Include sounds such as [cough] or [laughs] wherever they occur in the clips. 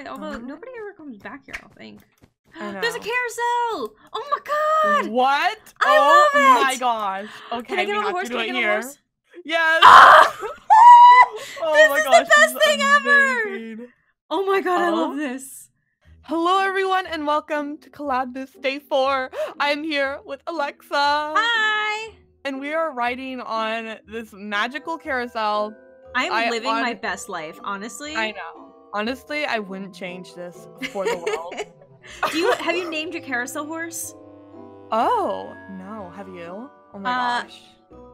Although nobody ever comes back here, I don't think. I [gasps] There's a carousel! Oh my god! What? I oh love my it! gosh. Okay, Can I get on the horse? Can I get on the horse? Yes. Ah! [laughs] [laughs] oh this my is gosh, the best this thing ever! Oh my god, I Oh. love this. Hello everyone and welcome to Collabus Day 4. I'm here with Alexa. Hi! And we are riding on this magical carousel. I am I living my best life, honestly. I know. Honestly, I wouldn't change this for the world. [laughs] Do you have you named your carousel horse? oh, no. Have you? Oh my Uh, gosh.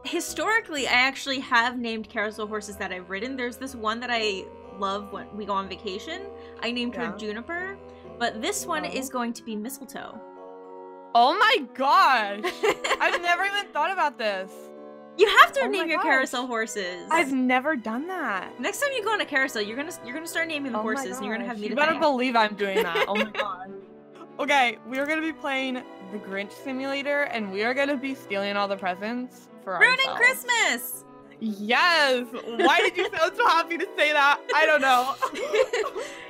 Historically, I actually have named carousel horses that I've ridden. There's this one that I love when we go on vacation. I named Yeah. her Juniper, but this one Oh. is going to be Mistletoe. Oh my gosh. [laughs] I've never even thought about this. You have to Oh name your gosh. carousel horses. I've never done that. Next time you go on a carousel, you're gonna you're gonna start naming the Oh horses, and you're gonna have me. You to better thank. believe I'm doing that. Oh my [laughs] god. Okay, we are gonna be playing the Grinch Simulator, and we are gonna be stealing all the presents for Ruining ourselves. Christmas. Yes. Why did you sound so [laughs] happy to say that? I don't know. [laughs]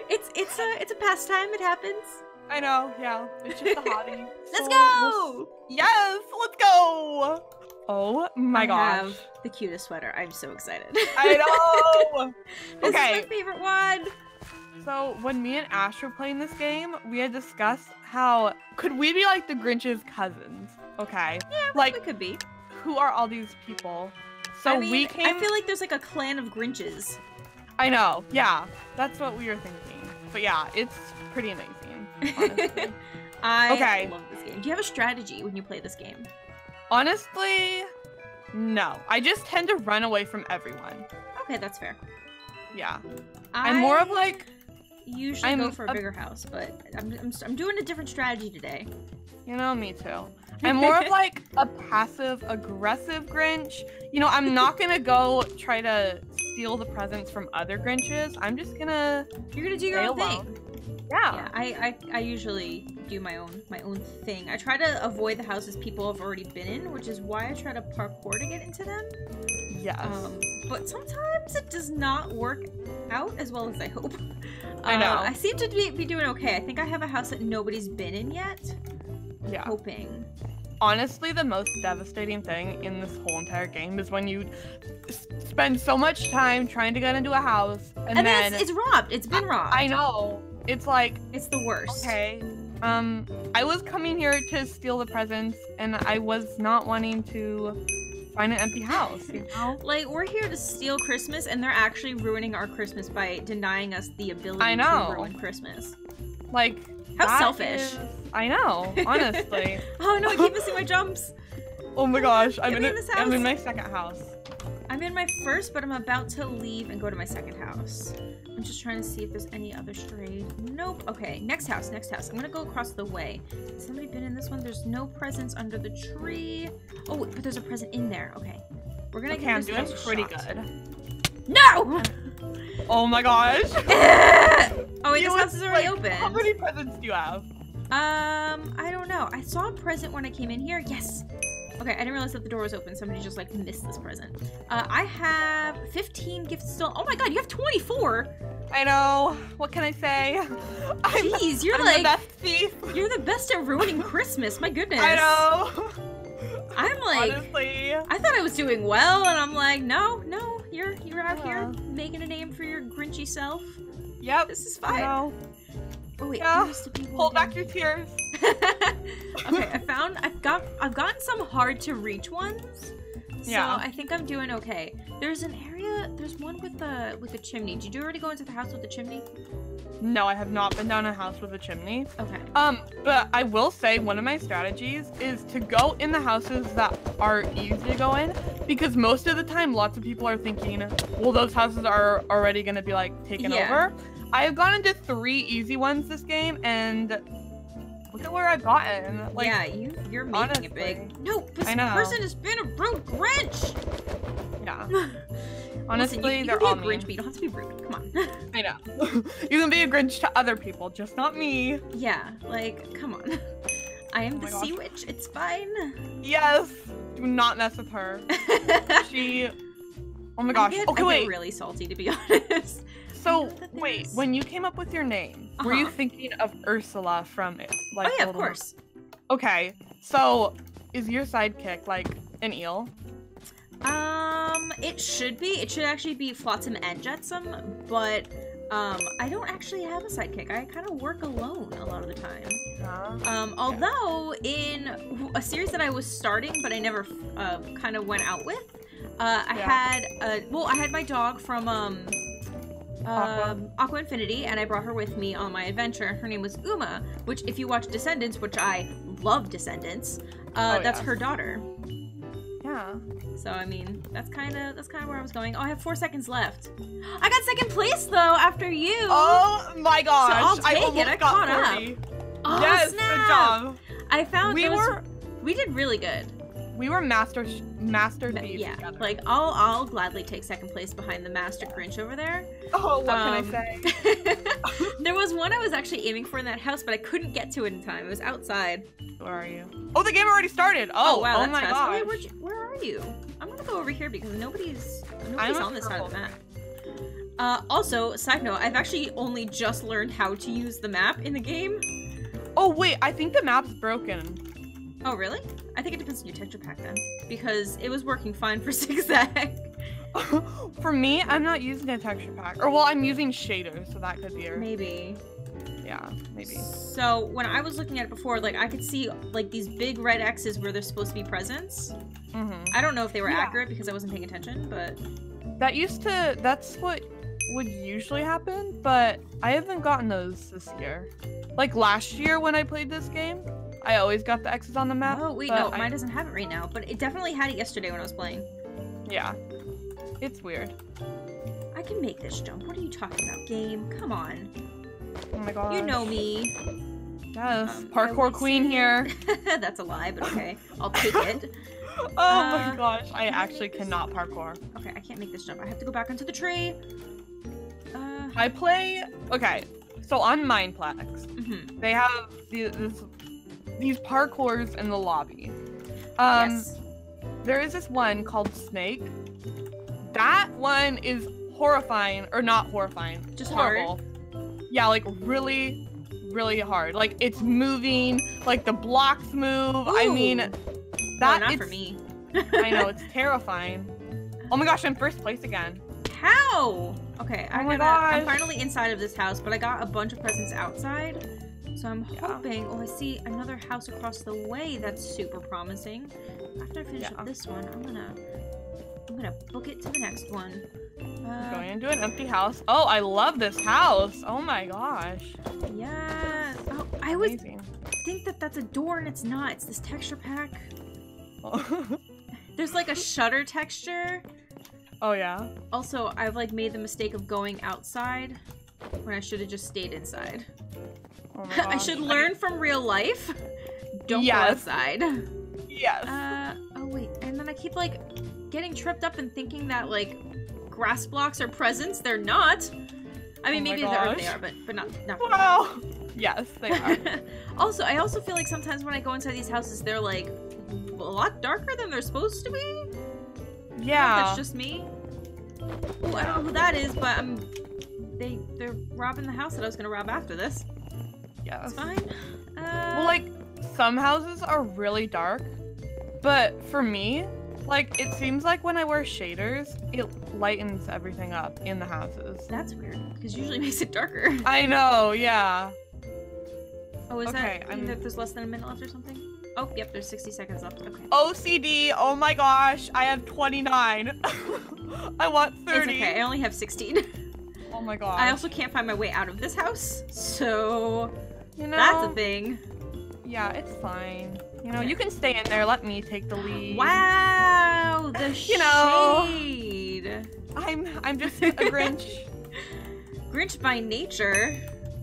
it's it's a it's a pastime. It happens. I know. Yeah, it's just a hobby. Let's So go. we'll yes, let's go. Oh my I gosh. have the cutest sweater. I'm so excited. I [laughs] know. this Okay. is my favorite one. So when me and Ash were playing this game, we had discussed how could we be like the Grinch's cousins? Okay. Yeah, Like we could be. who are all these people? So I mean, we came. I feel like there's like a clan of Grinches. I know. Yeah, that's what we were thinking. But yeah, it's pretty amazing. Honestly. [laughs] I Okay. love this game. Do you have a strategy when you play this game? Honestly, no. I just tend to run away from everyone. Okay, that's fair. Yeah. I'm more of I like, usually go I'm for a a- bigger house, but I'm, I'm I'm doing a different strategy today. you know, me too. I'm more of like a passive aggressive Grinch. You know, I'm not gonna go try to steal the presents from other Grinches. I'm just gonna You're gonna do your own alone. thing. Yeah. Yeah, I, I I usually do my own my own thing. I try to avoid the houses people have already been in, which is why I try to parkour to get into them. Yes. Um, but sometimes it does not work out as well as I hope. [laughs] I Uh, know. I seem to be, be doing okay. I think I have a house that nobody's been in yet. yeah. Hoping. Honestly, the most devastating thing in this whole entire game is when you spend so much time trying to get into a house and, And, then then it's, it's robbed. It's been robbed. I know. It's like It's the worst. Okay. Um, I was coming here to steal the presents, and I was not wanting to find an empty house. You know? Like we're here to steal Christmas, and they're actually ruining our Christmas by denying us the ability I know. to ruin Christmas. Like How selfish. is- I know. Honestly. [laughs] Oh no! I keep missing my jumps. [laughs] oh my gosh! I'm in, in I'm in my second house. I'm in my first, but I'm about to leave and go to my second house. I'm just trying to see if there's any other stray. Nope. Okay, next house, next house. I'm gonna go across the way. Has somebody been in this one? There's no presents under the tree. Oh, but there's a present in there. Okay. We're gonna Okay, give I'm doing pretty shot. good. No! [laughs] Oh my gosh! [laughs] oh wait, You this house is already like, open. How many presents do you have? Um, I don't know. I saw a present when I came in here. Yes. Okay, I didn't realize that the door was open. Somebody just like missed this present. Uh, I have 15 gifts still. Oh my god, you have 24. I know. What can I say? [laughs] I'm, Jeez, you're I'm like the best thief. you're the best at ruining [laughs] Christmas. My goodness. I know. I'm [laughs] like Honestly. I thought I was doing well, and I'm like, no, no, you're you're out here making a name for your grinchy self. Yep. This is fine. Oh wait, Yeah. to be Hold back your tears. [laughs] okay, I found I've got I've gotten some hard to reach ones. So Yeah. I think I'm doing okay. There's an area there's one with the with the chimney. Did you already go into the house with the chimney? No, I have not been down a house with a chimney. Okay. Um, but I will say one of my strategies is to go in the houses that are easy to go in because most of the time lots of people are thinking, well, those houses are already gonna be like taken Yeah. over. I have gone into three easy ones this game and look at where I've gotten. Like, yeah, you you're making it big. No, this person has been a rude Grinch. yeah. [laughs] Listen, Honestly, you, you they're can all be a Grinch, mean. but you don't have to be rude. Come on. I know. [laughs] you can be a Grinch to other people, just not me. yeah, like come on. [laughs] I am Oh the gosh. sea witch. It's fine. Yes. Do not mess with her. She. Oh my gosh. get- okay, I wait. really salty to be honest. So wait, when you came up with your name, were you Uh-huh. thinking of Ursula from like? oh yeah, of course. Okay, so is your sidekick like an eel? Um, it should be. It should actually be Flotsam and Jetsam, but um, I don't actually have a sidekick. I kind of work alone a lot of the time. Yeah. Um, although in a series that I was starting, but I never uh, kind of went out with, uh, I Yeah. had uh, well, I had my dog from um. Um, Aqua Infinity, and I brought her with me on my adventure. Her name was Uma, which, if you watch Descendants, which I love Descendants, uh, Oh, that's yes. her daughter. Yeah. So I mean, that's kind of that's kind of where I was going. Oh, I have four seconds left. I got second place though after you. Oh my gosh! So I'll take I it, I got caught up. 40. Oh, yes, snap! good job. I found We was- were we did really good. We were master master Ma- thieves yeah, together. like I'll I'll gladly take second place behind the Master Grinch over there. oh, what Um, can I say? [laughs] there was one I was actually aiming for in that house, but I couldn't get to it in time. It was outside. Where are you? Oh, the game already started. Oh, wow, oh that's my. Wait, where'd where are you? I'm gonna go over here because nobody's I'm nobody's on this side of the map. Uh, also, side note, I've actually only just learned how to use the map in the game. Oh wait, I think the map's broken. Oh, really? I think it depends on your texture pack then, because it was working fine for [laughs] zigzag. [laughs] For me, I'm not using a texture pack. Or well, I'm using shaders, so that could be. Maybe. Yeah, maybe. So when I was looking at it before, like I could see like these big red X's where they're supposed to be presents. hmm I don't know if they were Yeah. accurate because I wasn't paying attention, but That used to. That's what would usually happen, but I haven't gotten those this year. Like last year when I played this game, I always got the X's on the map. oh wait, no, I- mine doesn't have it right now. But it definitely had it yesterday when I was playing. Yeah, it's weird. I can make this jump. What are you talking about, game? Come on, Oh my god. you know me. Yes, Um, parkour queen here. [laughs] That's a lie, but okay, I'll take it. [laughs] Oh Uh, my gosh, I actually cannot parkour. Okay, I can't make this jump. I have to go back onto the tree. Uh, I play. Okay, so on Mineplex, mhm. they have the, this, these parkours in the lobby. Um, yes. there is this one called Snake. That one is horrifying, or not horrifying, Just hard? horrible. Yeah, like really, really hard. Like it's moving, like the blocks move. I mean, that no, not for me. I know it's [laughs] terrifying. Oh my gosh, I'm first place again. How? Okay, I Oh gotta, I'm finally inside of this house, but I got a bunch of presents outside. So I'm Yeah. hoping. Oh, I see another house across the way. That's super promising. After I finish Yeah. up this one, I'm gonna, I'm gonna book it to the next one. Uh, Going into an empty house. Oh, I love this house. Oh my gosh. yeah. Oh, I Amazing. think that that's a door, and it's not. It's this texture pack. oh [laughs] There's like a shutter texture. Oh yeah. Also, I've like made the mistake of going outside when I should have just stayed inside. Oh my [laughs] I should learn from real life. Don't Yes. go outside. Yes. Uh oh wait, and then I keep like getting tripped up and thinking that like grass blocks are presents. They're not. I mean, Oh maybe they're they are, but but not not. for wow. Yes, they are. [laughs] also, I also feel like sometimes when I go inside these houses, they're like a lot darker than they're supposed to be. I don't know if Yeah. that's just me. Ooh, I don't know who that is, but I'm. They they're robbing the house that I was gonna rob after this. Yes. It's fine. Uh, Well, like some houses are really dark, but for me, like it seems like when I wear shaders, it lightens everything up in the houses. That's weird because usually makes it darker. [laughs] I know. Yeah. Oh, is Okay, that I'm- that there's less than a minute left or something? Oh, yep, there's 60 seconds left. Okay. OCD. Oh my gosh. I have 29. [laughs] I want 30. It's okay. I only have 16. Oh my gosh. I also can't find my way out of this house, so you know, that's a thing. Yeah, it's fine. You know, you can stay in there. Let me take the lead. Wow, the [laughs] You know. shade. I'm I'm just a [laughs] Grinch. Grinch by nature.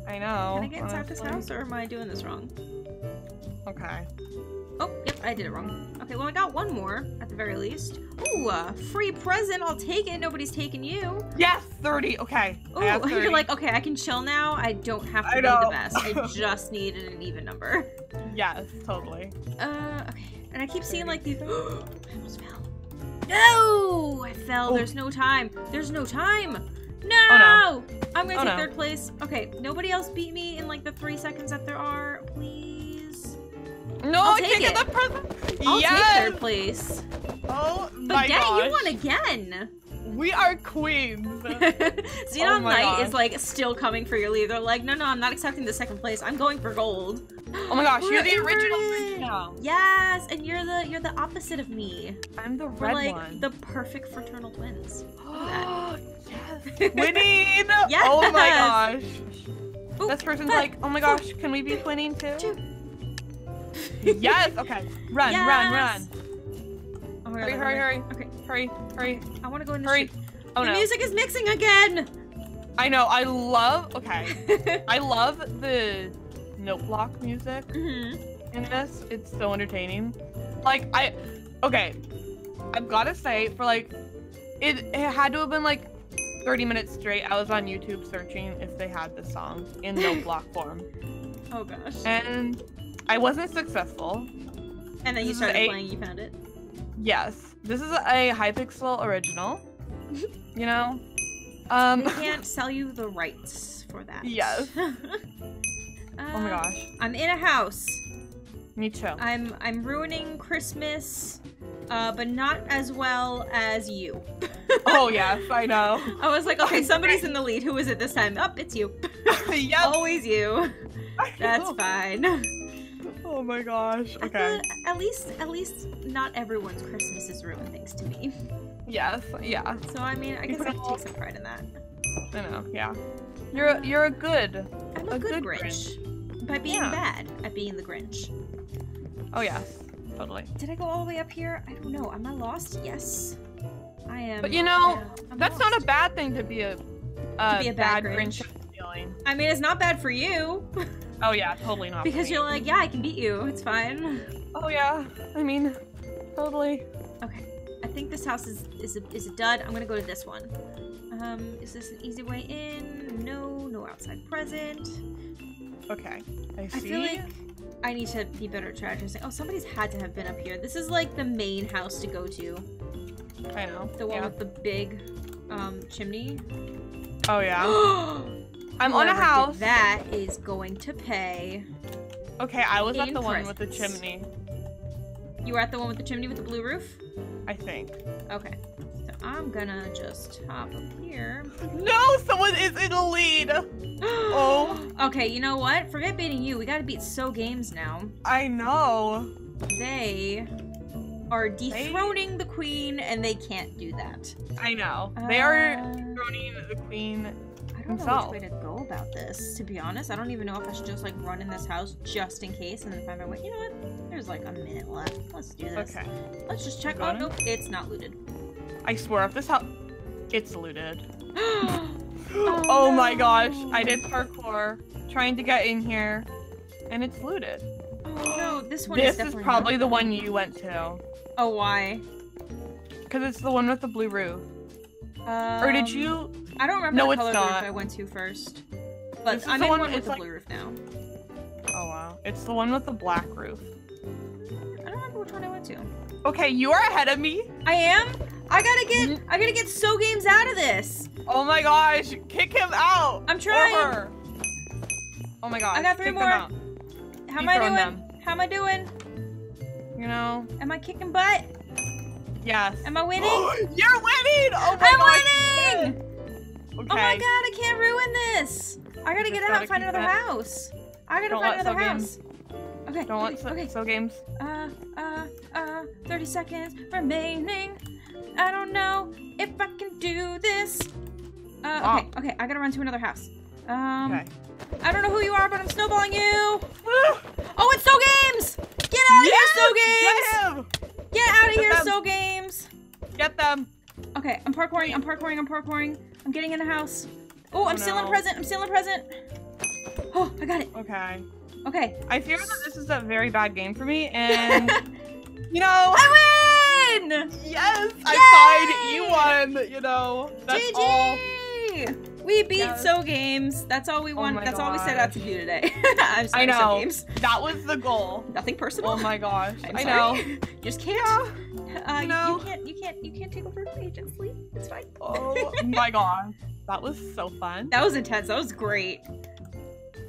I know. Can I get inside this house, or am I doing this wrong? Okay. Oh, yep, I did it wrong. Okay, well, I got one more, at the very least. Ooh, a free present. I'll take it. Nobody's taking you. Yes, 30. Okay. Ooh, [laughs] 30. you're like, okay, I can chill now. I don't have to I be know. the best. I [laughs] just needed an even number. Yes, totally. Uh, okay. And I keep seeing like these. I almost fell. No! I fell. Oh. There's no time. There's no time. No! I'm gonna Oh, take no. third place. Okay, nobody else beat me in like the three seconds that there are. Please. No, I'll I take can't it. get the present. I'll yes. take third place. Oh But my yeah, gosh. you won again. We are queens. [laughs] Xenon Oh Knight gosh. is like still coming for your lead. They're like, no, no, I'm not accepting the second place. I'm going for gold. oh my gosh, you're the original. Yes, and you're the you're the opposite of me. I'm the red We're like one. the perfect fraternal twins. [gasps] Oh yes. [laughs] Winning. Oh my gosh. Oop, This person's but- like, oh my gosh, can we be winning too? [laughs] Yes. Okay. Run, run, run. Oh my Hurry, God, hurry, hurry. Okay, Hurry, hurry, I want to go in the hurry. street. Oh the no. music is mixing again. I know. I love. Okay. [laughs] I love the note block music Mhm. in this. It's so entertaining. Like I, okay, I've got to say for like, it, it had to have been like 30 minutes straight. I was on YouTube searching if they had the song in note block form, [laughs] Oh gosh. and I wasn't successful. And then you started eight. playing. You found it. Yes, this is a Hypixel original. You know, um, we [laughs] can't sell you the rights for that. Yes. oh [laughs] oh my gosh, I'm in a house. me too. I'm I'm ruining Christmas, uh, but not as well as you. [laughs] oh yes, I know. I was like, okay, somebody's in the lead. Who is it this time? Up, it's you. yep. Always you. That's fine. Oh my gosh. Okay. at least, at least, not everyone's Christmas is ruined thanks to me. Yes. Yeah. So I mean, I guess I can take some pride in that. I know. Yeah. You're a, you're a good. I'm a, A good, good Grinch. By being Yeah. bad at being the Grinch. Oh yes. Totally. Did I go all the way up here? I don't know. Am I lost? Yes. I am. But you know, yeah, That's not a bad thing to be a, a, be a bad bad Grinch. Grinch feeling. I mean, it's not bad for you [laughs] Oh yeah, totally not. because you're like, yeah, I can beat you. It's fine. Oh yeah. I mean, totally. Okay. I think this house is is a, is a dud. I'm gonna go to this one. Um, is this an easy way in? No, no outside present. Okay. I see. I feel like I need to be better at strategizing. Oh, somebody's had to have been up here. This is like the main house to go to. I know. The one yeah. with the big um chimney. Oh yeah. [gasps] [gasps] I'm on Whoever a did house. That is going to pay. Okay, I was at in the one with the chimney. You were at the one with the chimney with the blue roof? I think. Okay. So I'm gonna just hop up here. [laughs] No, someone is in the lead. [gasps] Oh. Okay, you know what? Forget beating you. We gotta beat So Games now. I know. They are dethroning the queen, and they can't do that. I know. They are Uh, dethroning the queen. I don't know which way to go about this, to be honest. I don't even know if I should just like run in this house just in case and then find my way. You know what? There's like a minute left. Let's do this. Okay. Let's just check. Oh, nope, it's not looted. I swear, if this house, it's looted. oh, [gasps] [gasps] Oh, my gosh! I did parkour trying to get in here, and it's looted. Oh no, this one This is is probably the one you went to, Oh, why? because it's the one with the blue roof. Um, or did you? I don't remember No, the color not. roof I went to first. But This is I'm the in one- one with it's the like- blue roof now. Oh wow! It's the one with the black roof. I don't remember which one I went to. Okay, you are ahead of me. I am. I gotta get. Mhm. I gotta get So Games out of this. Oh my gosh! Kick him out. I'm Or trying. her. Oh my gosh! I got three kick more. out. How am I doing? them. How am I doing? You know? Am I kicking butt? Yes. Am I winning? [gasps] You're winning! Oh my I'm gosh! winning! Okay. Oh my god, I can't ruin this. I gotta Just get out gotta and find another that- house. I gotta Don't find another house. Okay. Don't want okay, so, okay. so games. Uh, uh, uh, 30 seconds remaining. I don't know if I can do this. Uh, Wow. okay, okay, I gotta run to another house. Um, Okay. I don't know who you are, but I'm snowballing you. Oh, it's So Games! Get out of Yes! here, So Games! Get! Get out of here, them. So Games! Get them! Okay, I'm parkouring, I'm parkouring, I'm parkouring. I'm getting in the house. Oh, oh I'm Oh, still in no. present, I'm still in present. Oh, I got it. Okay. Okay. I fear that this is a very bad game for me, [laughs] and you know, I win! yes, I Yay! find you won. You know, that's GG! all. We beat Yes. So Games. That's all we Oh want. my That's all we set out to do today. [laughs] I'm sorry, I So know. Games. That was the goal. Nothing personal. Oh my gosh! I know. [laughs] Just can't. Yeah. Uh, you you, you can't. You can't. You can't take over agent sleep. It's fine. Oh my gosh. That was so fun. That was intense. That was great.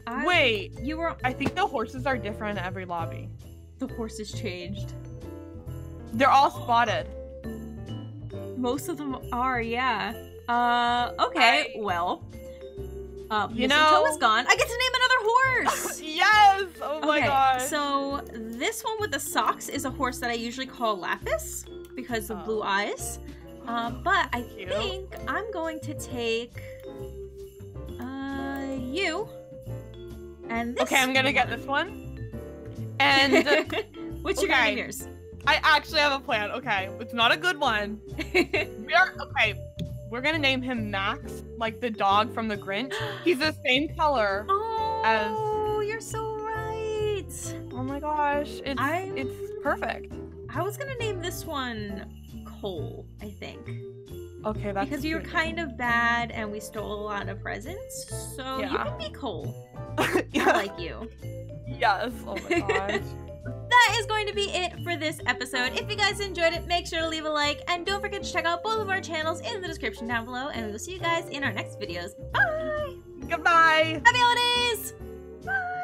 I, Wait, you were. I think the horses are different in every lobby. The horses changed. They're all spotted. Most of them are, yeah. Uh, okay. I- well, uh, You know- is gone. I get to name another horse. [laughs] yes! Oh my okay, gosh. so this one with the socks is a horse that I usually call Lapis because of blue Oh. eyes. Uh, but I Cute. think I'm going to take uh you and this. okay, I'm gonna get this one. And [laughs] What's your okay. name yours? I actually have a plan. Okay, it's not a good one. [laughs] We are okay. We're gonna name him Max, like the dog from the Grinch. He's the same color. oh, right. Oh my gosh, it's I'm- it's perfect. I was gonna name this one Cole, I think. Okay, that's because you were kind of bad and we stole a lot of presents. So you can be Cole. [laughs] Yeah. I like you. yes. Oh my [laughs] gosh. That is going to be it for this episode. If you guys enjoyed it, make sure to leave a like and don't forget to check out both of our channels in the description down below. And we will see you guys in our next videos. Bye! Goodbye. Happy holidays! Bye!